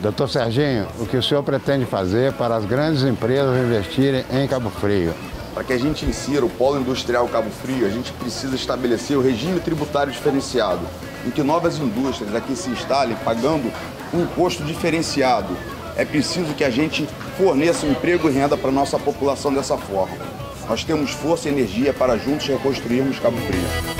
Doutor Serginho, o que o senhor pretende fazer para as grandes empresas investirem em Cabo Frio? Para que a gente insira o polo industrial Cabo Frio, a gente precisa estabelecer o regime tributário diferenciado, em que novas indústrias aqui se instalem pagando um imposto diferenciado. É preciso que a gente forneça emprego e renda para a nossa população dessa forma. Nós temos força e energia para juntos reconstruirmos Cabo Frio.